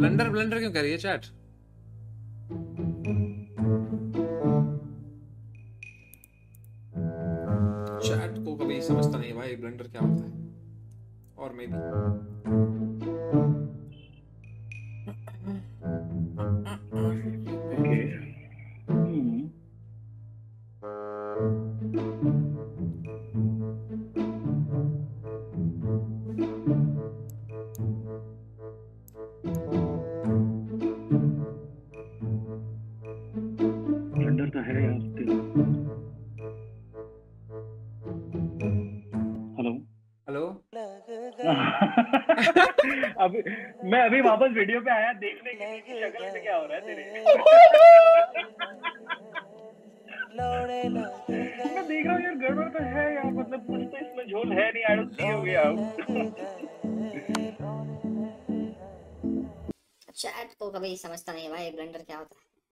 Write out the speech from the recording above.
Blunder blunder क्यों कर रही है चैट चैट को कभी समझता नहीं भाई ब्लंडर क्या होता है? और मे बी ब्लंडर अभी मैं अभी वापस वीडियो पे आया देखने के लिए शक्ल में क्या हो रहा है तेरे मैं देख रहा हूँ यार गड़बड़ तो है यार मतलब कुछ तो इसमें झोल है नहीं आई डोंट सी हो गया चैट को कभी समझता नहीं भाई ब्लेंडर क्या होता है।